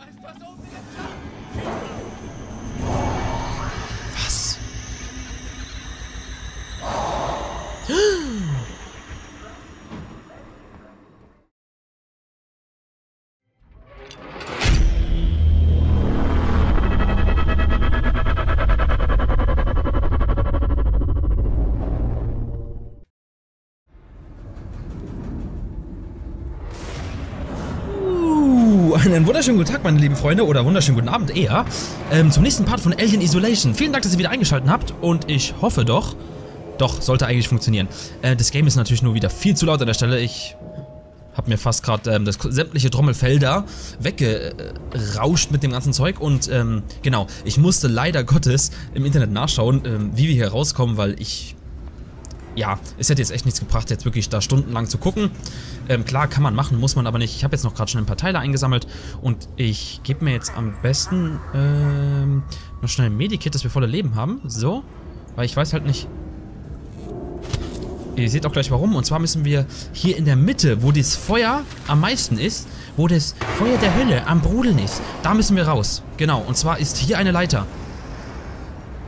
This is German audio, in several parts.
Geist, was oben in der Tür! Einen wunderschönen guten Tag, meine lieben Freunde, oder wunderschönen guten Abend eher, ähm, zum nächsten Part von Alien Isolation. Vielen Dank, dass ihr wieder eingeschaltet habt und ich hoffe doch, doch, sollte eigentlich funktionieren. Äh, das Game ist natürlich nur wieder viel zu laut an der Stelle. Ich habe mir fast gerade ähm, das sämtliche Trommelfelder weggerauscht mit dem ganzen Zeug und ähm, genau, ich musste leider Gottes im Internet nachschauen, ähm, wie wir hier rauskommen, weil ich ja, es hätte jetzt echt nichts gebracht, jetzt wirklich da stundenlang zu gucken. Ähm, klar, kann man machen, muss man aber nicht. Ich habe jetzt noch gerade schon ein paar Teile eingesammelt und ich gebe mir jetzt am besten ähm, noch schnell ein Medikit, dass wir volle Leben haben. So, weil ich weiß halt nicht... Ihr seht auch gleich warum. Und zwar müssen wir hier in der Mitte, wo das Feuer am meisten ist, wo das Feuer der Hölle am Brodeln ist, da müssen wir raus. Genau, und zwar ist hier eine Leiter.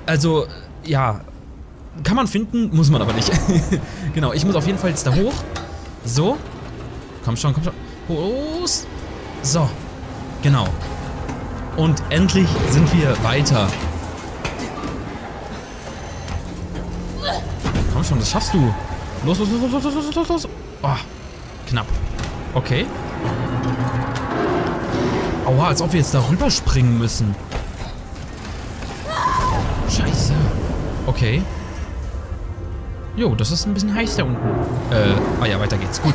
Also, ja, kann man finden, muss man aber nicht. genau, ich muss auf jeden Fall jetzt da hoch. So. Komm schon, komm schon. Los. So. Genau. Und endlich sind wir weiter. Komm schon, das schaffst du. Los, los, los, los, los, los, los, los. Oh, knapp. Okay. Aua, als ob wir jetzt da rüberspringen müssen. Scheiße. Okay. Jo, das ist ein bisschen heiß da unten. Äh, ah ja, weiter geht's. Gut.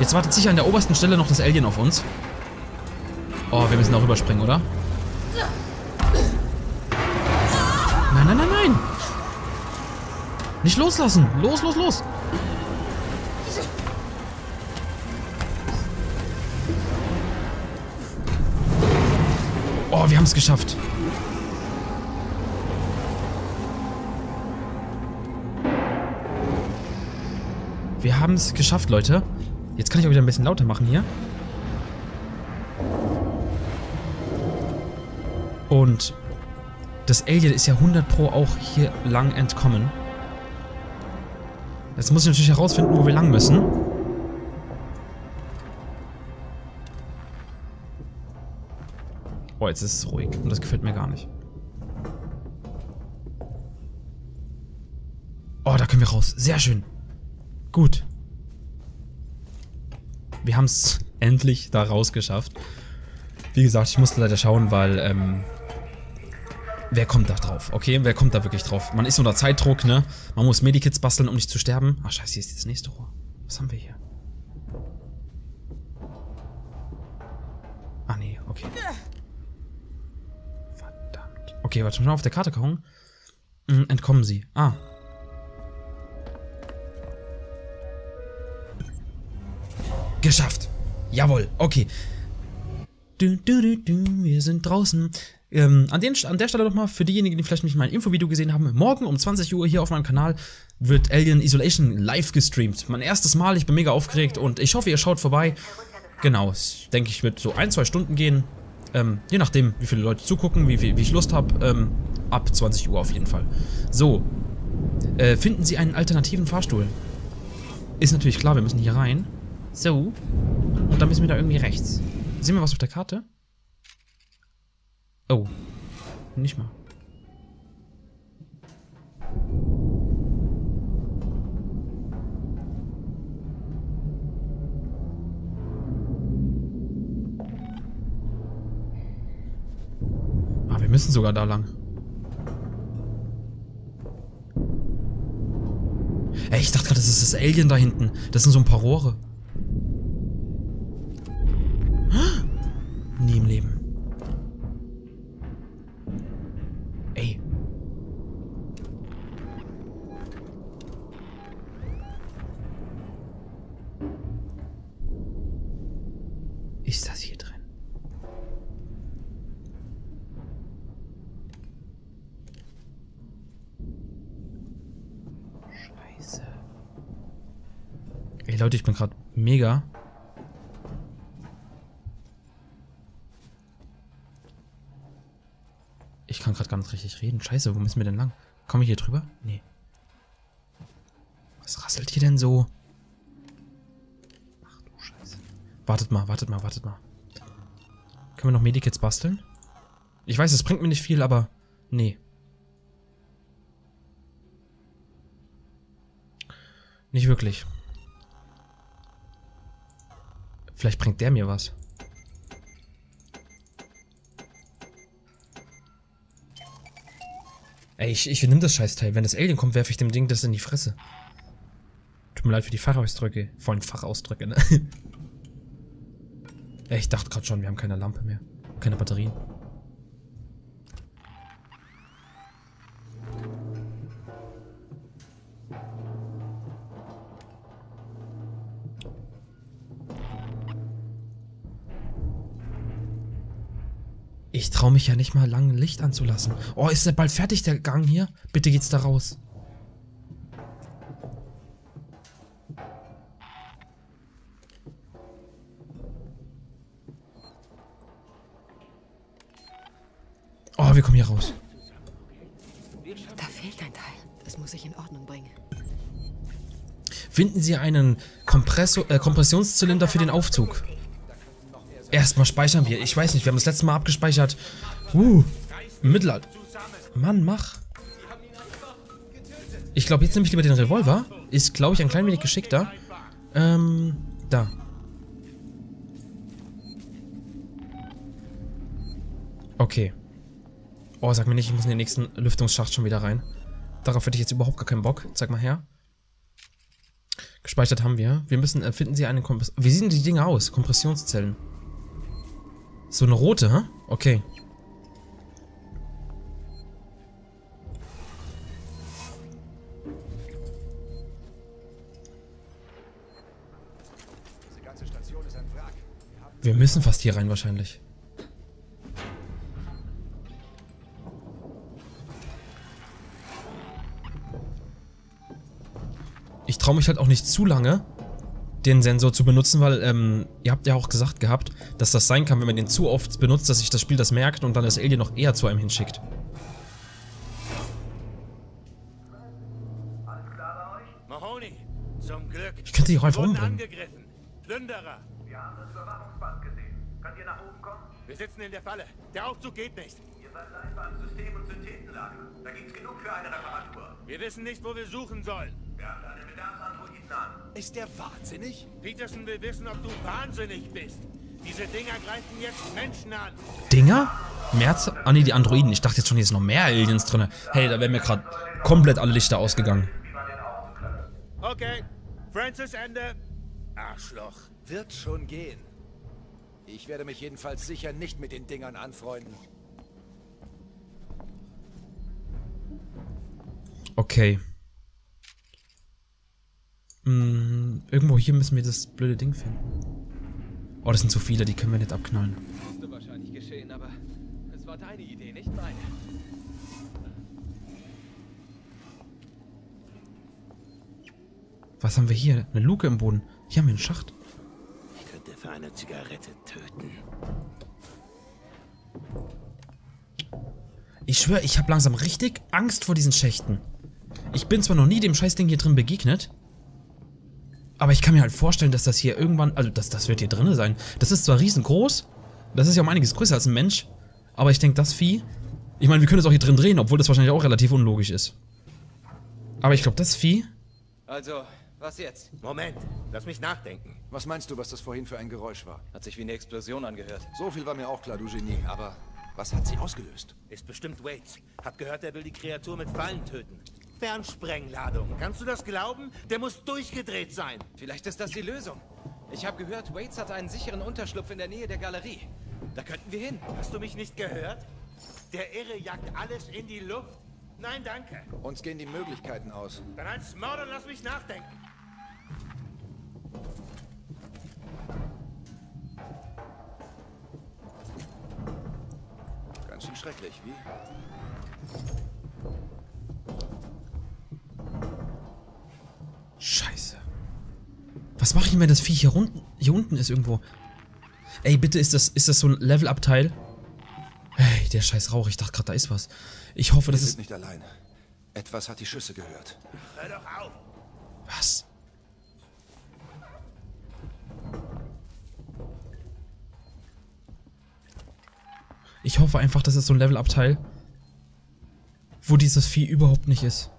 Jetzt wartet sicher an der obersten Stelle noch das Alien auf uns. Oh, wir müssen da rüberspringen, oder? Nein, nein, nein, nein! Nicht loslassen! Los, los, los! Oh, wir haben es geschafft. Haben es geschafft, Leute. Jetzt kann ich auch wieder ein bisschen lauter machen hier. Und das Alien ist ja 100 Pro auch hier lang entkommen. Jetzt muss ich natürlich herausfinden, wo wir lang müssen. Oh, jetzt ist es ruhig. Und das gefällt mir gar nicht. Oh, da können wir raus. Sehr schön. Gut. Wir haben es endlich da rausgeschafft. Wie gesagt, ich musste leider schauen, weil, ähm, wer kommt da drauf? Okay, wer kommt da wirklich drauf? Man ist unter Zeitdruck, ne? Man muss Medikits basteln, um nicht zu sterben. Ach scheiße, hier ist das nächste Rohr. Was haben wir hier? Ah nee, okay. Verdammt. Okay, warte mal auf der Karte gucken. Hm, entkommen sie. Ah, Geschafft. Jawohl, okay. Du, du, du, du, wir sind draußen. Ähm, an, den, an der Stelle nochmal für diejenigen, die vielleicht nicht mein Infovideo gesehen haben, morgen um 20 Uhr hier auf meinem Kanal wird Alien Isolation live gestreamt. Mein erstes Mal, ich bin mega aufgeregt und ich hoffe, ihr schaut vorbei. Genau, denke ich wird so ein, zwei Stunden gehen. Ähm, je nachdem, wie viele Leute zugucken, wie, wie, wie ich Lust habe. Ähm, ab 20 Uhr auf jeden Fall. So, äh, finden Sie einen alternativen Fahrstuhl? Ist natürlich klar, wir müssen hier rein. So. Und dann müssen wir da irgendwie rechts. Sehen wir was auf der Karte? Oh. Nicht mal. Ah, wir müssen sogar da lang. Ey, ich dachte gerade, das ist das Alien da hinten. Das sind so ein paar Rohre. Nie im Leben. Ey. Ist das hier drin? Scheiße. Ey Leute, ich bin gerade mega kann gerade gar nicht richtig reden. Scheiße, wo müssen wir denn lang? Kommen wir hier drüber? Nee. Was rasselt hier denn so? Ach du Scheiße. Wartet mal, wartet mal, wartet mal. Können wir noch Medikits basteln? Ich weiß, es bringt mir nicht viel, aber... Nee. Nicht wirklich. Vielleicht bringt der mir was. Ey, ich, ich nehme das Scheißteil. Wenn das Alien kommt, werfe ich dem Ding das in die Fresse. Tut mir leid für die Fachausdrücke. Vor allem Fachausdrücke, ne? Ey, ich dachte gerade schon, wir haben keine Lampe mehr. Keine Batterien. Traue mich ja nicht mal lang Licht anzulassen. Oh, ist der bald fertig, der Gang hier? Bitte geht's da raus. Oh, wir kommen hier raus. Da fehlt ein Teil. Das muss ich in Ordnung bringen. Finden Sie einen Kompresso äh, Kompressionszylinder für den Aufzug. Erstmal speichern wir. Ich weiß nicht, wir haben das letzte Mal abgespeichert. Uh, Mittelalter. Mann, mach. Ich glaube, jetzt nehme ich lieber den Revolver. Ist, glaube ich, ein klein wenig geschickter. Ähm, da. Okay. Oh, sag mir nicht, ich muss in den nächsten Lüftungsschacht schon wieder rein. Darauf hätte ich jetzt überhaupt gar keinen Bock. Zeig mal her. Gespeichert haben wir. Wir müssen, äh, finden Sie einen Kompress... Wie sehen die Dinge aus? Kompressionszellen. So eine rote, hä? Okay. Wir müssen fast hier rein wahrscheinlich. Ich traue mich halt auch nicht zu lange, den Sensor zu benutzen, weil ähm, ihr habt ja auch gesagt gehabt, dass das sein kann, wenn man den zu oft benutzt, dass sich das Spiel das merkt und dann das Alien noch eher zu einem hinschickt. Mahoney, zum Glück. Ich könnte die auch einfach Wurden umbringen. angegriffen. Plünderer. Wir haben das Überwachungsband gesehen. Könnt ihr nach oben kommen? Wir sitzen in der Falle. Der Aufzug geht nicht. Ihr seid live beim System- und Synthesenlager. Da gibt's genug für eine Reparatur. Wir wissen nicht, wo wir suchen sollen. Ist der wahnsinnig? Peterson will wissen, ob du wahnsinnig bist. Diese Dinger greifen jetzt Menschen an. Dinger? März? Ah ne, die Androiden. Ich dachte jetzt schon, hier ist noch mehr Aliens drin. Hey, da wären mir gerade komplett alle Lichter ausgegangen. Okay. Francis, Ende. Arschloch. Wird schon gehen. Ich werde mich jedenfalls sicher nicht mit den Dingern anfreunden. Okay. Hm, irgendwo hier müssen wir das blöde Ding finden. Oh, das sind zu viele, die können wir nicht abknallen. Musste wahrscheinlich geschehen, aber es war deine Idee, nicht meine. Was haben wir hier? Eine Luke im Boden. Hier haben wir einen Schacht. Ich könnte für eine Zigarette töten. Ich schwöre, ich habe langsam richtig Angst vor diesen Schächten. Ich bin zwar noch nie dem Scheißding hier drin begegnet, aber ich kann mir halt vorstellen, dass das hier irgendwann, also das, das wird hier drinne sein. Das ist zwar riesengroß, das ist ja um einiges größer als ein Mensch, aber ich denke, das Vieh, ich meine, wir können es auch hier drin drehen, obwohl das wahrscheinlich auch relativ unlogisch ist. Aber ich glaube, das Vieh, Also, was jetzt? Moment, lass mich nachdenken. Was meinst du, was das vorhin für ein Geräusch war? Hat sich wie eine Explosion angehört. So viel war mir auch klar, du Genie. Aber was hat sie ausgelöst? Ist bestimmt Waits. Hab gehört, er will die Kreatur mit Fallen töten. Fernsprengladung. Kannst du das glauben? Der muss durchgedreht sein. Vielleicht ist das die Lösung. Ich habe gehört, Waits hat einen sicheren Unterschlupf in der Nähe der Galerie. Da könnten wir hin. Hast du mich nicht gehört? Der Irre jagt alles in die Luft. Nein, danke. Uns gehen die Möglichkeiten aus. Dann als Mörder lass mich nachdenken. Ganz schön schrecklich, wie? Scheiße. Was mache ich denn, wenn das Vieh hier unten, hier unten ist irgendwo? Ey, bitte, ist das, ist das so ein Level-Up-Teil? Ey, der scheiß Rauch. Ich dachte gerade, da ist was. Ich hoffe, Wir das sind ist... nicht allein. Etwas hat die Schüsse gehört. Hör doch auf! Was? Ich hoffe einfach, das ist so ein Level-Up-Teil, wo dieses Vieh überhaupt nicht ist.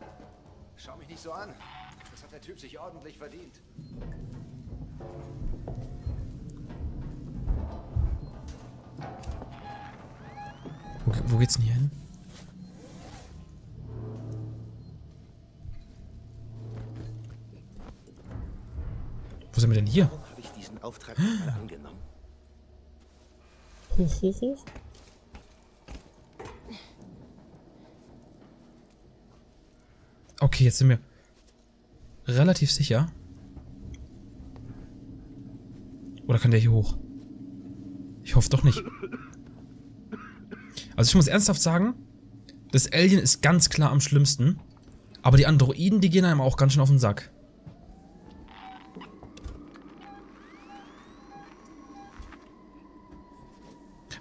Typ sich ordentlich verdient. Wo, wo geht's denn hier hin? Wo sind wir denn hier? Warum habe ich diesen Auftrag mal angenommen? Hoch, hoch, hoch. Okay, jetzt sind wir relativ sicher. Oder kann der hier hoch? Ich hoffe doch nicht. Also ich muss ernsthaft sagen, das Alien ist ganz klar am schlimmsten. Aber die Androiden, die gehen einem auch ganz schön auf den Sack.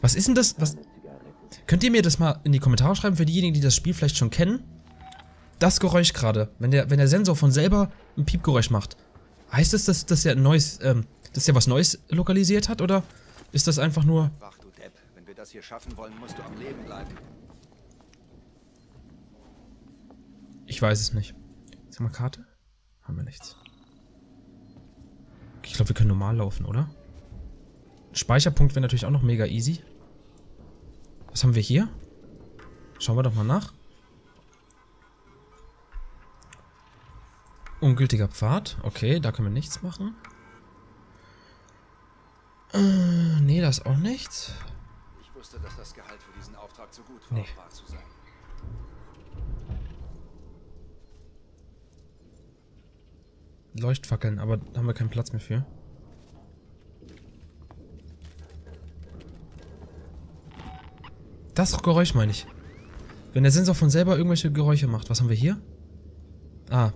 Was ist denn das? Was? Könnt ihr mir das mal in die Kommentare schreiben für diejenigen, die das Spiel vielleicht schon kennen? Das Geräusch gerade, wenn der, wenn der Sensor von selber ein Piepgeräusch macht. Heißt das, dass, dass er ein neues, ähm, dass er was Neues lokalisiert hat oder ist das einfach nur. Wach, du Depp. Wenn wir das hier schaffen wollen, musst du am Leben bleiben. Ich weiß es nicht. Sag mal Karte? Haben wir nichts. Ich glaube, wir können normal laufen, oder? Speicherpunkt wäre natürlich auch noch mega easy. Was haben wir hier? Schauen wir doch mal nach. Ungültiger Pfad. Okay, da können wir nichts machen. Äh, nee, da ist auch nichts. Ich wusste, dass das Gehalt für diesen Auftrag zu gut war, Nee. wahr zu sein. Leuchtfackeln, aber da haben wir keinen Platz mehr für. Das Geräusch meine ich. Wenn der Sensor von selber irgendwelche Geräusche macht. Was haben wir hier? Ah,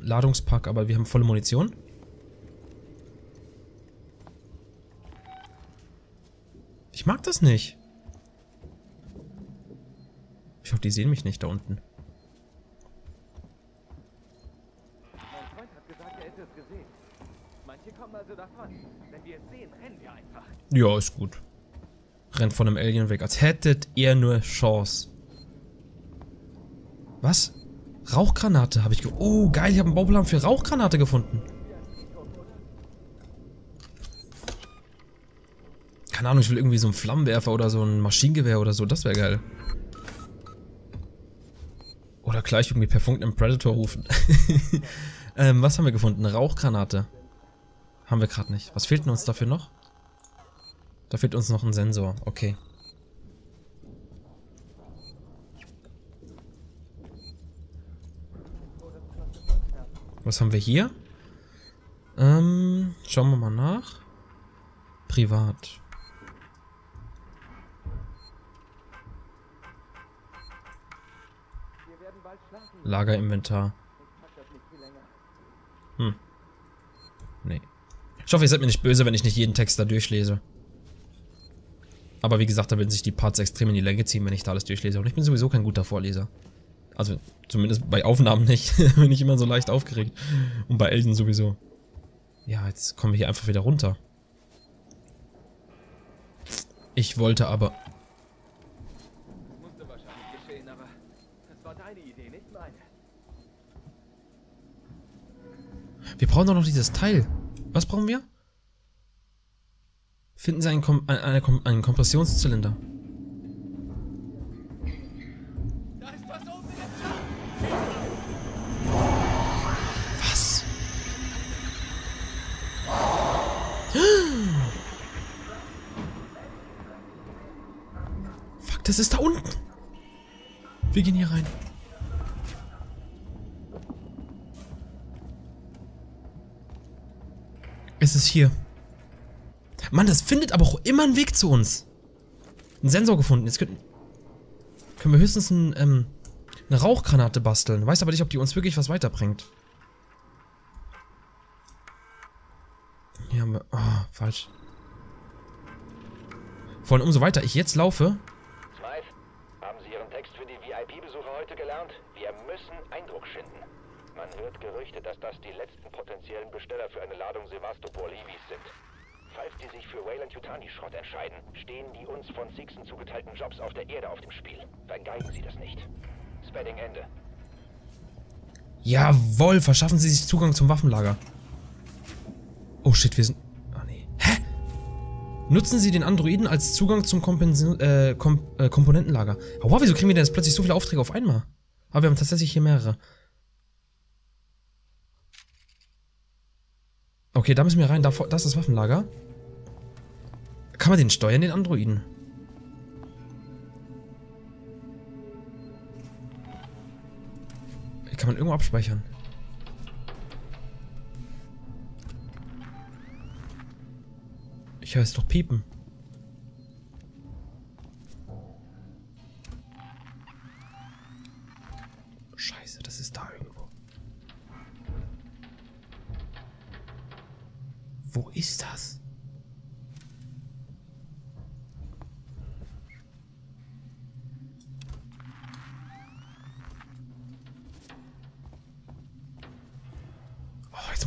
Ladungspack, aber wir haben volle Munition. Ich mag das nicht. Ich hoffe, die sehen mich nicht da unten. Mein Freund hat gesagt, er hätte es gesehen. Manche kommen also davon. Wenn wir es sehen, rennen wir einfach. Ja, ist gut. Rennt von einem Alien weg, als hättet ihr nur Chance. Was? Rauchgranate habe ich ge... Oh, geil, ich habe einen Bauplan für Rauchgranate gefunden. Keine Ahnung, ich will irgendwie so einen Flammenwerfer oder so ein Maschinengewehr oder so. Das wäre geil. Oder gleich irgendwie per Funk einen Predator rufen. ähm, was haben wir gefunden? Rauchgranate. Haben wir gerade nicht. Was fehlt denn uns dafür noch? Da fehlt uns noch ein Sensor. Okay. Was haben wir hier? Ähm, schauen wir mal nach. Privat. Lagerinventar. Hm. Nee. Ich hoffe, ihr seid mir nicht böse, wenn ich nicht jeden Text da durchlese. Aber wie gesagt, da werden sich die Parts extrem in die Länge ziehen, wenn ich da alles durchlese. Und ich bin sowieso kein guter Vorleser. Also, zumindest bei Aufnahmen nicht. bin ich immer so leicht aufgeregt. Und bei Elden sowieso. Ja, jetzt kommen wir hier einfach wieder runter. Ich wollte aber... Musste wahrscheinlich geschehen, aber das war deine Idee, nicht meine. Wir brauchen doch noch dieses Teil. Was brauchen wir? Finden Sie einen, Kom ein- eine Kom einen Kompressionszylinder. Das ist da unten. Wir gehen hier rein. Es ist hier. Mann, das findet aber auch immer einen Weg zu uns. Ein Sensor gefunden. Jetzt können, können wir höchstens ein, ähm, eine Rauchgranate basteln. Weiß aber nicht, ob die uns wirklich was weiterbringt. Hier haben wir... Ah, falsch. Vor allem umso weiter ich jetzt laufe... müssen Eindruck schinden. Man hört Gerüchte, dass das die letzten potenziellen Besteller für eine Ladung Sevastopol-Hiwis sind. Falls die sich für Wayland Yutani-Schrott entscheiden, stehen die uns von Sixen zugeteilten Jobs auf der Erde auf dem Spiel. Dann geigen sie das nicht. Spedding Ende. Jawohl, verschaffen Sie sich Zugang zum Waffenlager. Oh shit, wir sind... Oh nee. Hä? Nutzen Sie den Androiden als Zugang zum Kompens äh, Kom äh, Komponentenlager. Wow, wieso kriegen wir denn jetzt plötzlich so viele Aufträge auf einmal? Aber wir haben tatsächlich hier mehrere. Okay, da müssen wir rein. Da, das ist das Waffenlager. Kann man den steuern, den Androiden? Kann man irgendwo abspeichern? Ich höre es doch piepen.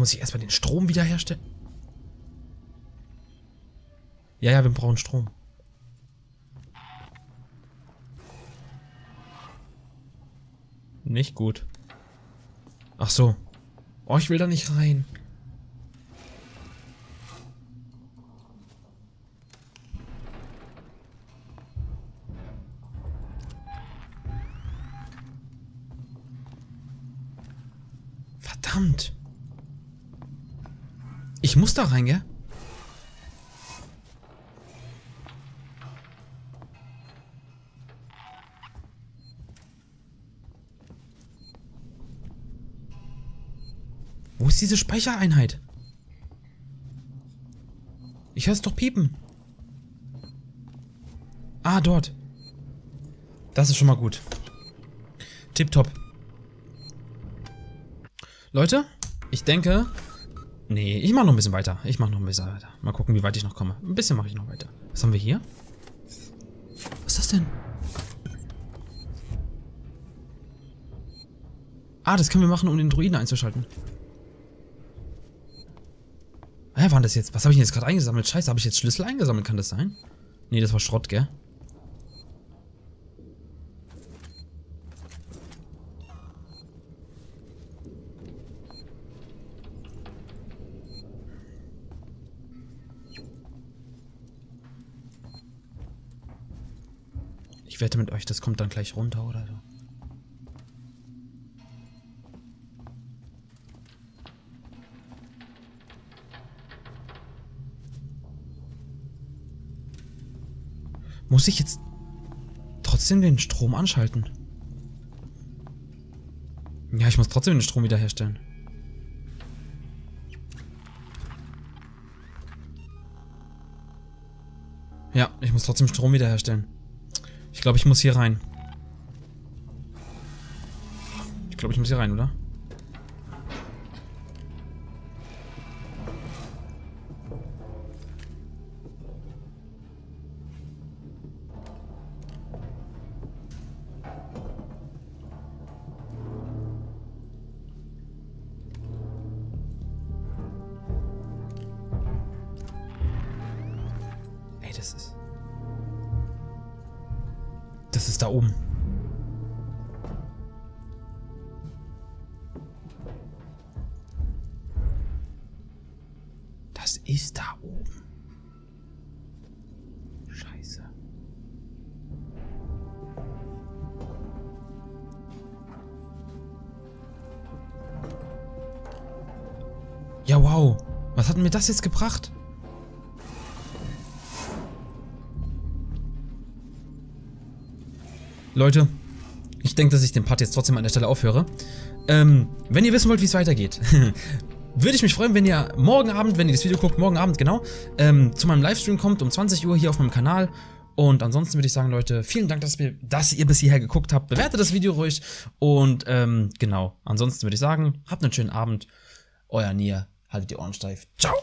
Muss ich erstmal den Strom wiederherstellen. Ja, ja, wir brauchen Strom. Nicht gut. Ach so. Oh, ich will da nicht rein. Muss da rein, gell? Wo ist diese Speichereinheit? Ich höre es doch piepen. Ah, dort. Das ist schon mal gut. Tipptopp. Leute, ich denke... Nee, ich mache noch ein bisschen weiter. Ich mache noch ein bisschen weiter. Mal gucken, wie weit ich noch komme. Ein bisschen mache ich noch weiter. Was haben wir hier? Was ist das denn? Ah, das können wir machen, um den Druiden einzuschalten. Hä, waren das jetzt? Was habe ich denn jetzt gerade eingesammelt? Scheiße, habe ich jetzt Schlüssel eingesammelt? Kann das sein? Nee, das war Schrott, gell? Ich wette mit euch, das kommt dann gleich runter oder so. Muss ich jetzt trotzdem den Strom anschalten? Ja, ich muss trotzdem den Strom wiederherstellen. Ja, ich muss trotzdem Strom wiederherstellen. Ich glaube, ich muss hier rein. Ich glaube, ich muss hier rein, oder? Das ist da oben. Scheiße. Ja, wow. Was hat mir das jetzt gebracht? Leute, ich denke, dass ich den Part jetzt trotzdem an der Stelle aufhöre. Ähm, wenn ihr wissen wollt, wie es weitergeht, würde ich mich freuen, wenn ihr morgen Abend, wenn ihr das Video guckt, morgen Abend, genau, ähm, zu meinem Livestream kommt um 20 Uhr hier auf meinem Kanal. Und ansonsten würde ich sagen, Leute, vielen Dank, dass, wir, dass ihr bis hierher geguckt habt. Bewertet das Video ruhig. Und ähm, genau, ansonsten würde ich sagen, habt einen schönen Abend. Euer Nier, haltet die Ohren steif. Ciao!